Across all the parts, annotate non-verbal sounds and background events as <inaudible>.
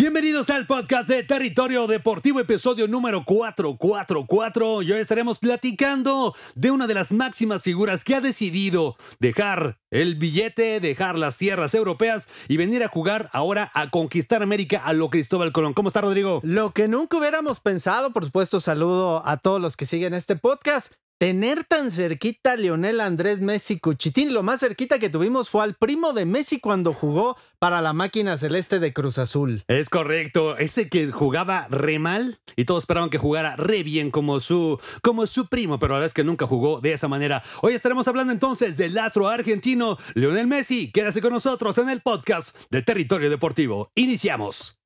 Bienvenidos al podcast de Territorio Deportivo, episodio número 444. Y hoy estaremos platicando de una de las máximas figuras que ha decidido dejar el billete, dejar las tierras europeas y venir a jugar ahora a conquistar América a lo Cristóbal Colón. ¿Cómo está, Rodrigo? Lo que nunca hubiéramos pensado, por supuesto, saludo a todos los que siguen este podcast tener tan cerquita a Lionel Andrés Messi Cuchitín. Lo más cerquita que tuvimos fue al primo de Messi cuando jugó para la máquina celeste de Cruz Azul. Es correcto, ese que jugaba re mal y todos esperaban que jugara re bien como su, como su primo, pero la verdad es que nunca jugó de esa manera. Hoy estaremos hablando entonces del astro argentino Lionel Messi. Quédase con nosotros en el podcast de Territorio Deportivo. Iniciamos.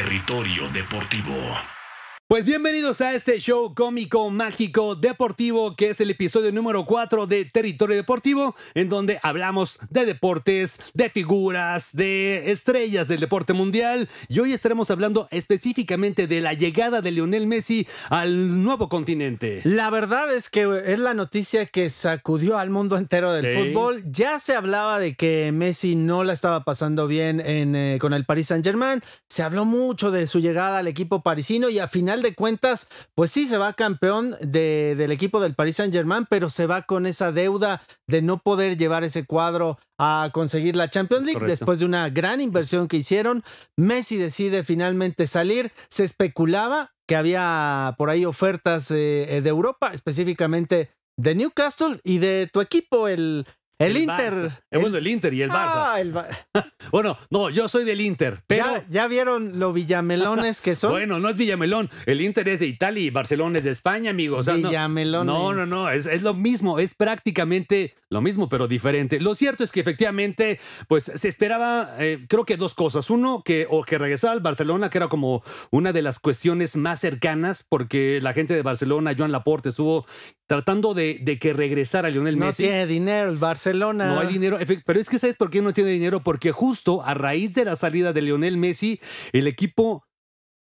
Territorio Deportivo. Pues bienvenidos a este show cómico, mágico, deportivo, que es el episodio número 4 de Territorio Deportivo, en donde hablamos de deportes, de figuras, de estrellas del deporte mundial. Y hoy estaremos hablando específicamente de la llegada de Lionel Messi al nuevo continente. La verdad es que es la noticia que sacudió al mundo entero del Sí. fútbol. Ya se hablaba de que Messi no la estaba pasando bien en, eh, con el Paris Saint Germain. Se habló mucho de su llegada al equipo parisino y a final de cuentas, pues sí, se va campeón de- del equipo del Paris Saint Germain, pero se va con esa deuda de no poder llevar ese cuadro a conseguir la Champions League correcto. después de una gran inversión que hicieron. Messi decide finalmente salir. Se especulaba que había por ahí ofertas eh, de Europa, específicamente de Newcastle y de tu equipo, el, el, Inter. Eh, bueno, el Inter y el Barça. Ah, el Ba- <laughs> Bueno, no, yo soy del Inter, pero... ¿Ya, ya vieron lo villamelones que son? Bueno, no es Villamelón. El Inter es de Italia y Barcelona es de España, amigo. O sea, no- Villamelón, No, no, no. Es, es lo mismo. Es prácticamente lo mismo, pero diferente. Lo cierto es que efectivamente, pues se esperaba, eh, creo que dos cosas. Uno, que o que regresara al Barcelona, que era como una de las cuestiones más cercanas, porque la gente de Barcelona, Joan Laporte, estuvo tratando de, de que regresara Lionel no Messi. tiene dinero el Barcelona. No hay dinero, pero es que ¿sabes por qué no tiene dinero? Porque justo a raíz de la salida de Lionel Messi, el equipo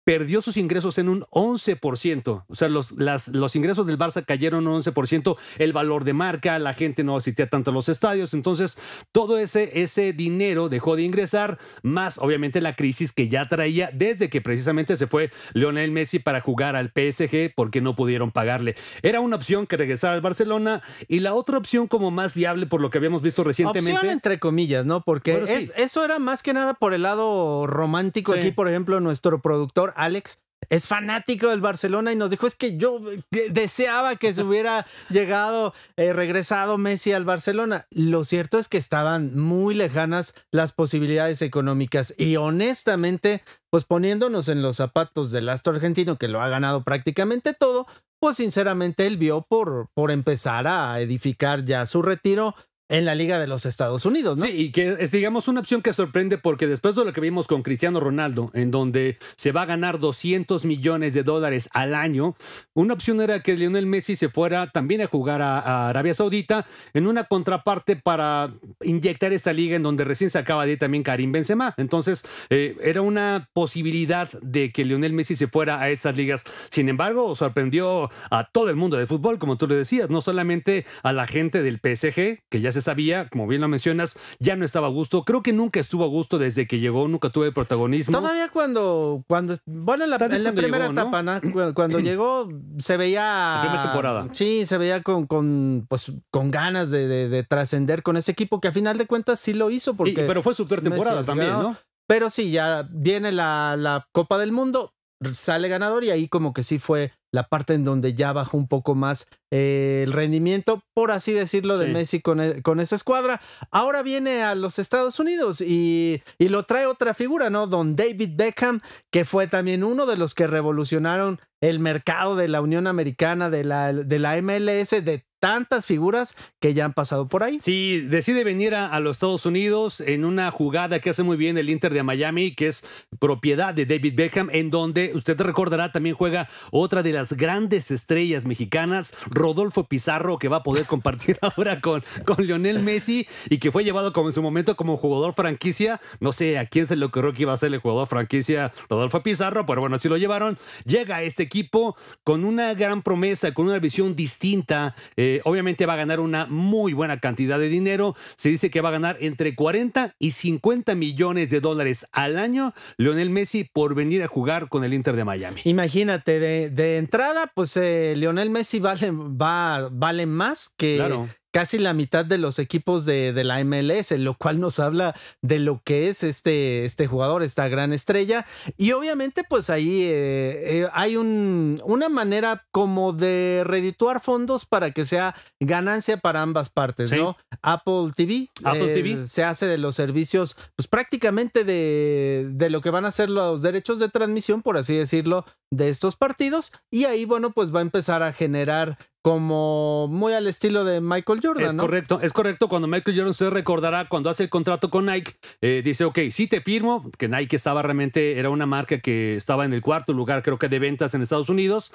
perdió sus ingresos en un 11%. O sea, los, las- los ingresos del Barça cayeron un 11%, el valor de marca, la gente no asistía tanto a los estadios, entonces todo ese, ese dinero dejó de ingresar, más obviamente la crisis que ya traía desde que precisamente se fue Lionel Messi para jugar al PSG porque no pudieron pagarle. Era una opción que regresara al Barcelona y la otra opción como más viable por lo que habíamos visto recientemente. Opción entre comillas, ¿no? Porque Bueno, sí. es- eso era más que nada por el lado romántico. Sí. Aquí, por ejemplo, nuestro productor Alex es fanático del Barcelona y nos dijo, es que yo eh, deseaba que se hubiera <laughs> llegado, eh, regresado Messi al Barcelona. Lo cierto es que estaban muy lejanas las posibilidades económicas y honestamente, pues poniéndonos en los zapatos del astro argentino que lo ha ganado prácticamente todo, pues sinceramente él vio por, por empezar a edificar ya su retiro en la Liga de los Estados Unidos, ¿no? Sí, y que es, digamos, una opción que sorprende porque después de lo que vimos con Cristiano Ronaldo, en donde se va a ganar 200 millones de dólares al año, una opción era que Lionel Messi se fuera también a jugar a, Arabia Saudita en una contraparte para inyectar esta liga en donde recién se acaba de ir también Karim Benzema. Entonces, eh, era una posibilidad de que Lionel Messi se fuera a esas ligas. Sin embargo, sorprendió a todo el mundo de fútbol, como tú le decías, no solamente a la gente del PSG, que ya se sabía, como bien lo mencionas, ya no estaba a gusto. Creo que nunca estuvo a gusto desde que llegó, nunca tuve protagonismo. Todavía cuando, cuando bueno, en la, en primera llegó, etapa, ¿no? Cu- cuando <clears throat> llegó, se veía. La primera temporada. Sí, se veía con, con, pues, con ganas de, de- de trascender con ese equipo que a final de cuentas sí lo hizo. Y- Porque pero fue super temporada también. ¿no? Pero sí, ya viene la, la Copa del Mundo, sale ganador y ahí como que sí fue la parte en donde ya bajó un poco más eh, el rendimiento, por así decirlo, de Sí. Messi con, e- con esa escuadra. Ahora viene a los Estados Unidos y, y lo trae otra figura, ¿no? Don David Beckham, que fue también uno de los que revolucionaron el mercado de la Unión Americana, de la, de la MLS, de tantas figuras que ya han pasado por ahí. Sí, decide venir a, los Estados Unidos en una jugada que hace muy bien el Inter de Miami, que es propiedad de David Beckham, en donde usted recordará también juega otra de las grandes estrellas mexicanas, Rodolfo Pizarro, que va a poder compartir <laughs> ahora con, con Lionel Messi y que fue llevado como en su momento como jugador franquicia. No sé a quién se le ocurrió que iba a ser el jugador franquicia Rodolfo Pizarro, pero bueno, así lo llevaron. Llega este equipo con una gran promesa, con una visión distinta. Eh, obviamente va a ganar una muy buena cantidad de dinero. Se dice que va a ganar entre 40 y 50 millones de dólares al año Lionel Messi por venir a jugar con el Inter de Miami. Imagínate, de, de entrada, pues eh, Lionel Messi vale, va, vale más que, Claro. Casi la mitad de los equipos de, de la MLS, lo cual nos habla de lo que es este, este jugador, esta gran estrella. Y obviamente, pues ahí eh, eh, hay un, una manera como de redituar fondos para que sea ganancia para ambas partes, Sí. ¿no? Apple TV, Apple eh, TV. se hace de los servicios, pues prácticamente de, de lo que van a ser los derechos de transmisión, por así decirlo, de estos partidos. Y ahí, bueno, pues va a empezar a generar como muy al estilo de Michael Jordan, Es ¿no? correcto, es correcto. Cuando Michael Jordan se recordará, cuando hace el contrato con Nike, eh, dice, ok, sí te firmo, que Nike estaba realmente, era una marca que estaba en el cuarto lugar, creo que de ventas en Estados Unidos,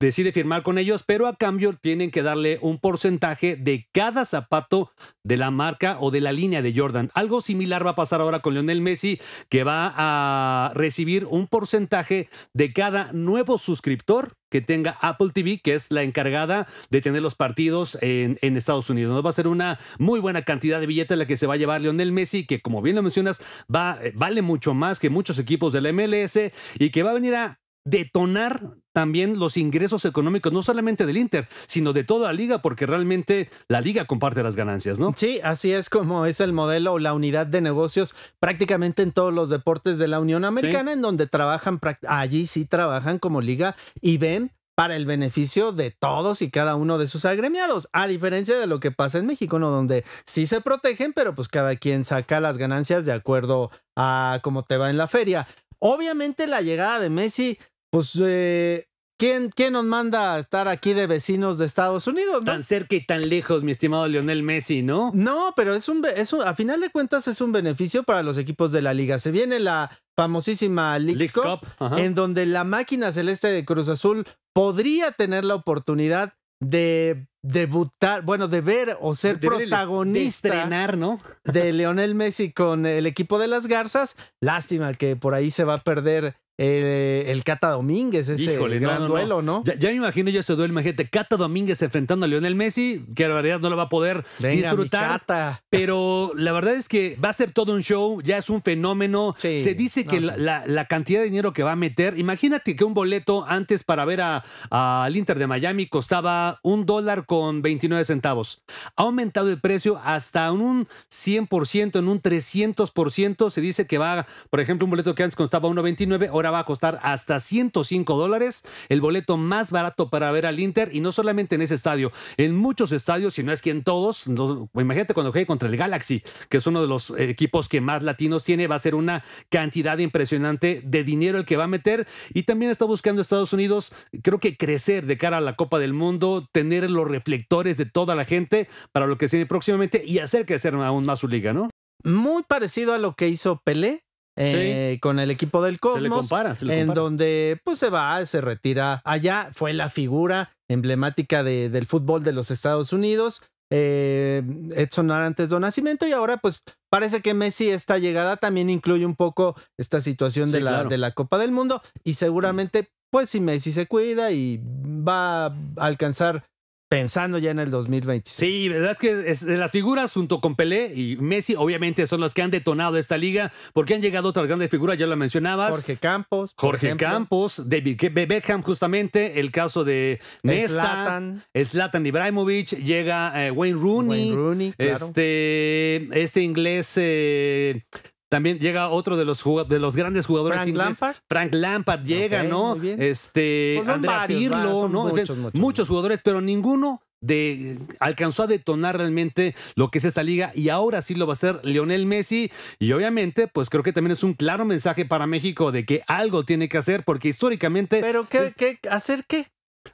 decide firmar con ellos, pero a cambio tienen que darle un porcentaje de cada zapato de la marca o de la línea de Jordan. Algo similar va a pasar ahora con Lionel Messi, que va a recibir un porcentaje de cada nuevo suscriptor que tenga Apple TV, que es la encargada de tener los partidos en, en Estados Unidos. Va a ser una muy buena cantidad de billetes la que se va a llevar Lionel Messi, que como bien lo mencionas, va, vale mucho más que muchos equipos de la MLS y que va a venir a detonar también los ingresos económicos, no solamente del Inter, sino de toda la liga, porque realmente la liga comparte las ganancias, ¿no? Sí, así es como es el modelo o la unidad de negocios prácticamente en todos los deportes de la Unión Americana, en donde trabajan, allí sí trabajan como liga y ven para el beneficio de todos y cada uno de sus agremiados, a diferencia de lo que pasa en México, ¿no? Donde sí se protegen, pero pues cada quien saca las ganancias de acuerdo a cómo te va en la feria. Obviamente la llegada de Messi, pues, eh, ¿quién, ¿quién nos manda a estar aquí de vecinos de Estados Unidos? no? Tan cerca y tan lejos, mi estimado Lionel Messi, ¿no? No, pero es un, es un- a final de cuentas es un beneficio para los equipos de la liga. Se viene la famosísima Leagues Cup, Cup, ajá. en donde la máquina celeste de Cruz Azul podría tener la oportunidad de debutar, bueno, de ver o ser De ver el- protagonista De estrenar, ¿no? de Leonel Messi con el equipo de las Garzas. Lástima que por ahí se va a perder eh, el Cata Domínguez, ese Híjole, gran no, no. duelo, ¿no? Ya, ya me imagino yo ese duelo, imagínate, Cata Domínguez enfrentando a Lionel Messi, que la verdad no lo va a poder Venga, disfrutar. Cata. Pero la verdad es que va a ser todo un show, ya es un fenómeno. Sí, Se dice que la, la- la cantidad de dinero que va a meter, imagínate que un boleto antes para ver a- al Inter de Miami costaba un dólar con 29 centavos. Ha aumentado el precio hasta un 100%, en un 300%. Se dice que va, por ejemplo, un boleto que antes costaba 1.29, ahora va a costar hasta 105 dólares. El boleto más barato para ver al Inter y no solamente en ese estadio, en muchos estadios, si no es que en todos. Imagínate cuando juegue contra el Galaxy, que es uno de los equipos que más latinos tiene, va a ser una cantidad impresionante de dinero el que va a meter. Y también está buscando Estados Unidos, creo que crecer de cara a la Copa del Mundo, tener los reflectores de toda la gente para lo que se viene próximamente y hacer crecer aún más su liga, ¿no? muy parecido a lo que hizo Pelé eh, con el equipo del Se le Cosmos. compara, se le en compara. donde pues se va, se retira allá, fue la figura emblemática de- del fútbol de los Estados Unidos, eh, Edson Arantes do Nacimiento, y ahora pues parece que Messi esta llegada también incluye un poco esta situación Sí, de, la, claro. de la Copa del Mundo, y seguramente pues si Messi se cuida y va a alcanzar pensando ya en el 2026. Sí, verdad es que es las figuras junto con Pelé y Messi, obviamente son los que han detonado esta liga, porque han llegado otras grandes figuras, ya lo mencionabas. Jorge Campos. Jorge. Campos, David Beckham, justamente, el caso de Nesta. Zlatan Ibrahimovic, llega eh, Wayne Rooney, Wayne Rooney, claro. este, este inglés. eh, también llega otro de los, de los grandes jugadores Frank ingleses. Lampard. Frank Lampard llega, ¿no? Este, Pues Andrea varios, Pirlo, ¿no? En fin, muchos, jugadores, pero ninguno de alcanzó a detonar realmente lo que es esta liga y ahora sí lo va a hacer Lionel Messi y obviamente pues creo que también es un claro mensaje para México de que algo tiene que hacer porque históricamente Pero ¿qué, qué, hacer qué?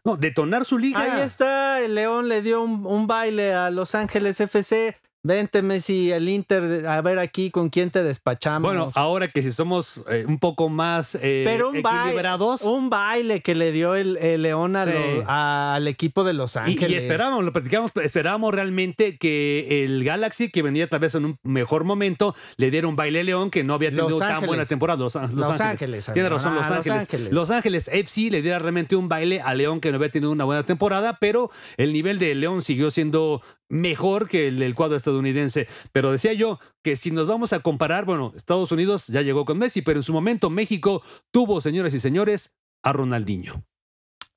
No, detonar su liga. Ahí está, el León le dio un, un baile a Los Ángeles FC. Vente, Messi, el Inter, a ver aquí con quién te despachamos. Bueno, ahora que si somos eh, un poco más eh, Pero un baile, equilibrados. un baile que le dio el, el León a Sí. lo- al equipo de Los Y, Ángeles. y esperábamos, lo platicamos, esperábamos realmente que el Galaxy, que venía tal vez en un mejor momento, le diera un baile a León que no había tenido Los tan Ángeles. buena temporada. Los, Los Los Ángeles. Ángeles, Tiene razón, Los Ah, Los Ángeles. Ángeles. Los Ángeles FC le diera realmente un baile a León que no había tenido una buena temporada, pero el nivel de León siguió siendo mejor que el del cuadro estadounidense. Pero decía yo que si nos vamos a comparar, bueno, Estados Unidos ya llegó con Messi, pero en su momento México tuvo, señoras y señores, a Ronaldinho.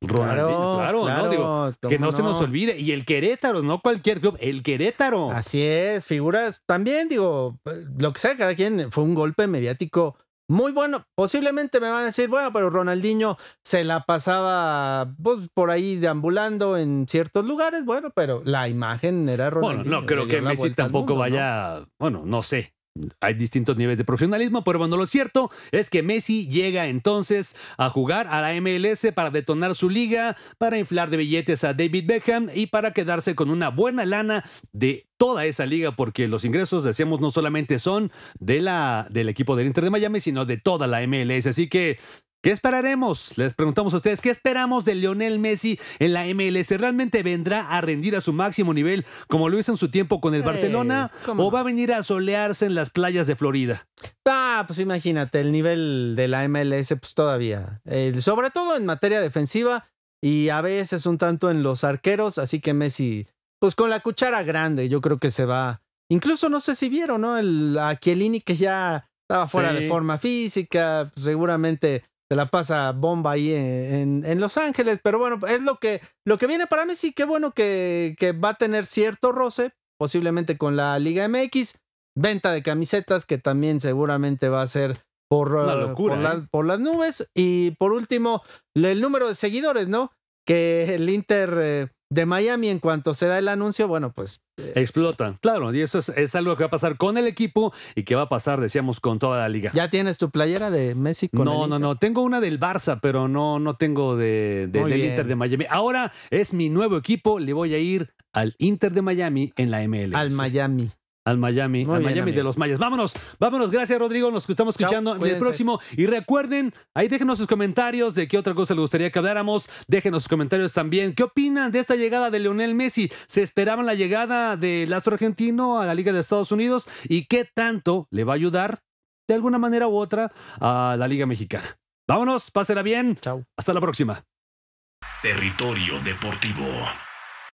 Ronaldinho, claro, ¿no? Digo, que no, se nos olvide. Y el Querétaro, no cualquier club, el Querétaro. Así es, figuras. También digo, lo que sea cada quien, fue un golpe mediático muy bueno. Posiblemente me van a decir, bueno, pero Ronaldinho se la pasaba pues, por ahí deambulando en ciertos lugares. Bueno, pero la imagen era Bueno, Ronaldinho. no creo que Messi tampoco mundo, ¿no? vaya, bueno, no sé. Hay distintos niveles de profesionalismo, pero bueno, lo cierto es que Messi llega entonces a jugar a la MLS para detonar su liga, para inflar de billetes a David Beckham y para quedarse con una buena lana de toda esa liga, porque los ingresos, decíamos, no solamente son de la, del equipo del Inter de Miami, sino de toda la MLS. Así que ¿Qué esperaremos? Les preguntamos a ustedes, ¿qué esperamos de Lionel Messi en la MLS? ¿Realmente vendrá a rendir a su máximo nivel como lo hizo en su tiempo con el Barcelona? ¿cómo ¿O va a venir a solearse en las playas de Florida? Ah, pues imagínate, el nivel de la MLS, pues todavía. eh, sobre todo en materia defensiva y a veces un tanto en los arqueros. Así que Messi, pues con la cuchara grande, yo creo que se va. Incluso no sé si vieron, ¿no? El, Chiellini que ya estaba fuera Sí. de forma física, pues, seguramente se la pasa bomba ahí en, en- en Los Ángeles. Pero bueno, es lo que, lo que viene para Messi. Qué bueno que, que va a tener cierto roce, posiblemente con la Liga MX venta de camisetas que también seguramente va a ser por, Una uh, locura, por, la- ¿eh? por las nubes. Y por último, el número de seguidores, ¿no? Que el Inter eh, de Miami, en cuanto se da el anuncio, bueno, pues Explotan. Claro, y eso es, es algo que va a pasar con el equipo y que va a pasar, decíamos, con toda la liga. ya tienes tu playera de Messi con No, el no, Inter? no. Tengo una del Barça, pero no, no tengo de, del bien. Inter de Miami. Ahora es mi nuevo equipo. Le voy a ir al Inter de Miami en la MLS. Al Miami. Al Miami, Muy al bien, Miami de los Mayas. Vámonos, vámonos. Gracias, Rodrigo. Nos estamos Chao, escuchando en el próximo. Y recuerden, ahí déjenos sus comentarios de qué otra cosa les gustaría que habláramos. Déjenos sus comentarios también. ¿Qué opinan de esta llegada de Lionel Messi? ¿Se esperaban la llegada del astro argentino a la Liga de Estados Unidos? ¿Y qué tanto le va a ayudar, de alguna manera u otra, a la Liga Mexicana? Vámonos, pásela bien. Chao. Hasta la próxima. Territorio Deportivo.